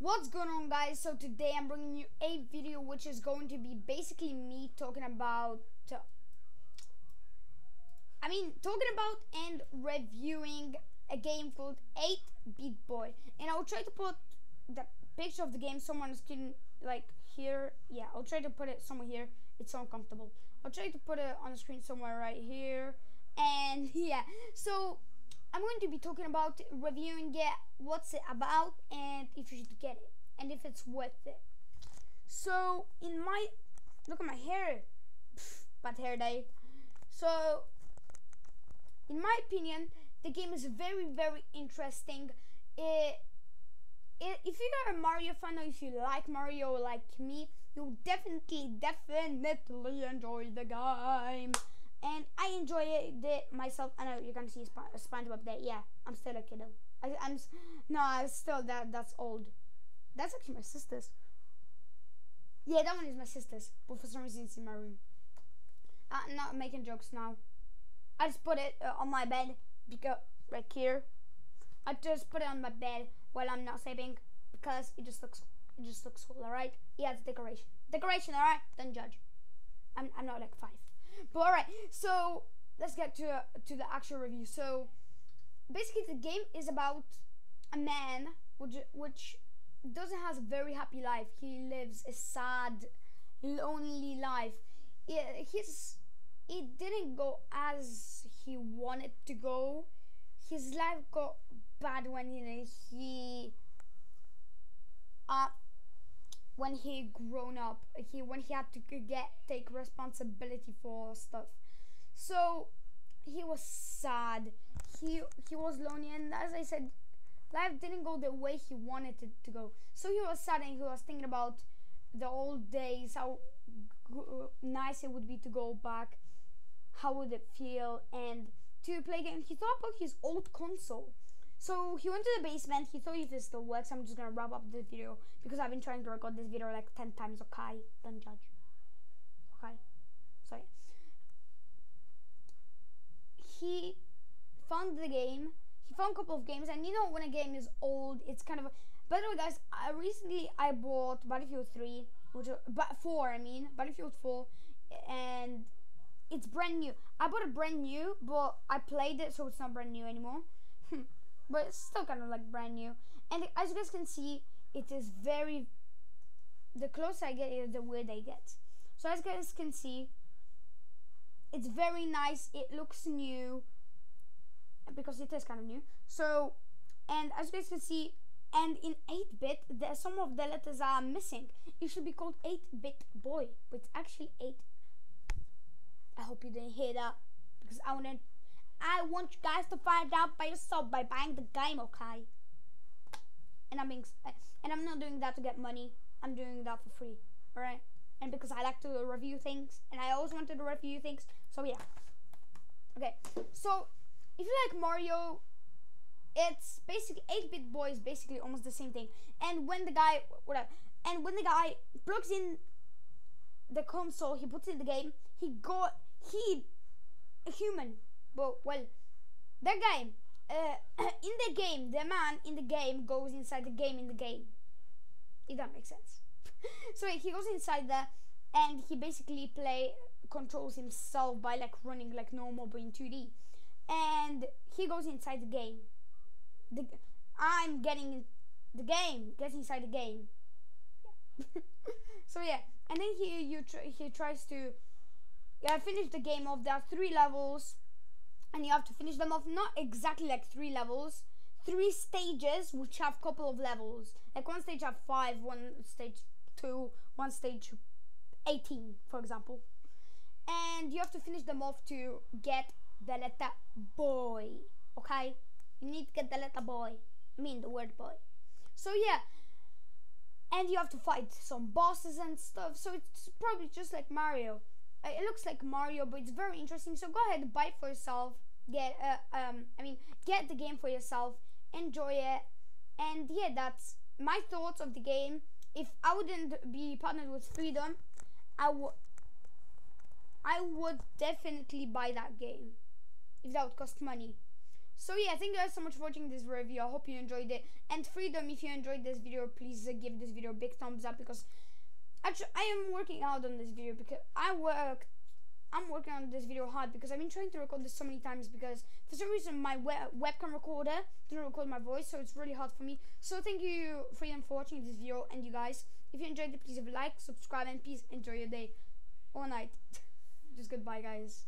What's going on guys? So today I'm bringing you a video which is going to be basically me talking about uh, I mean talking about and reviewing a game called 8-Bit Boy. And I'll try to put the picture of the game somewhere on the screen like here. Yeah I'll try to put it somewhere here. It's so uncomfortable. I'll try to put it on the screen somewhere right here. And yeah. So I'm going to be talking about reviewing it, what's it about, and if you should get it, and if it's worth it. So, in my look at my hair, Pfft, bad hair day. So, in my opinion, the game is very, very interesting. It, it, if you are a Mario fan or if you like Mario like me, you'll definitely, definitely enjoy the game and I enjoy it myself. I know you're gonna see a, SpongeBob there. Yeah, I'm still a kiddo. I, am no, I'm still that. That's old. That's actually my sister's. Yeah, that one is my sister's, but for some reason it's in my room. I'm not making jokes now. I just put it uh, on my bed because right here. I just put it on my bed while I'm not sleeping because it just looks it just looks cool. All right. Yeah, it's decoration. Decoration. All right. Don't judge. I'm I'm not like five. But all right, so let's get to uh, to the actual review. So basically, the game is about a man which which doesn't have a very happy life. He lives a sad, lonely life. It, his it didn't go as he wanted to go. His life got bad when he, he uh when he grown up he when he had to get take responsibility for stuff. So he was sad. He he was lonely and as i said life didn't go the way he wanted it to go. So he was sad and he was thinking about the old days how uh, nice it would be to go back how would it feel and to play game. He thought about his old console so he went to the basement. He thought if it still works, I'm just gonna wrap up the video because I've been trying to record this video like 10 times. Okay, don't judge. Okay, so yeah. He found the game. He found a couple of games, and you know when a game is old, it's kind of. By the way, guys, I recently I bought Battlefield 3, which but 4, I mean Battlefield 4, and it's brand new. I bought it brand new, but I played it, so it's not brand new anymore. but it's still kind of like brand new. And as you guys can see, it is very. The closer I get, the weirder I get. So as you guys can see, it's very nice. It looks new because it is kind of new. So, and as you guys can see, and in 8-bit, some of the letters are missing. It should be called 8-bit boy, but it's actually 8. I hope you didn't hear that because I want to I want you guys to find out by yourself by buying the game, okay? And I'm being, eh, and I'm not doing that to get money. I'm doing that for free, alright? And because I like to review things, and I always wanted to review things, so yeah. Okay, so if you like Mario, it's basically 8-bit boy is basically almost the same thing. And when the guy, whatever, and when the guy plugs in the console, he puts in the game, he got, he, a human, but well, the game. Uh, in the game, the man in the game goes inside the game in the game. If that makes sense. so he goes inside there, and he basically play controls himself by like running like normal but in 2D. And he goes inside the game. The I'm getting the game. Gets inside the game. So yeah, and then he you tr he tries to yeah finish the game of. Are three levels and you have to finish them off not exactly like three levels three stages which have couple of levels. Like one stage have five one stage two one stage 18 for example. And you have to finish them off to get the letter boy okay? You need to get the letter boy I mean the word boy. So yeah. And you have to fight some bosses and stuff. So it's probably just like Mario uh, it looks like Mario, but it's very interesting. So go ahead, buy it for yourself. Get uh, um, I mean, get the game for yourself. Enjoy it, and yeah, that's my thoughts of the game. If I wouldn't be partnered with Freedom, I would. I would definitely buy that game if that would cost money. so yeah, thank you guys so much for watching this review. I hope you enjoyed it. And Freedom, if you enjoyed this video, please uh, give this video a big thumbs up because actually I am working out on this video because I work I'm working on this video hard because I've been trying to record this so many times because for some reason my web webcam recorder didn't record my voice so it's really hard for me. So thank you Freedom for watching this video and you guys if you enjoyed it please leave a like, subscribe and please enjoy your day or night. Just goodbye guys.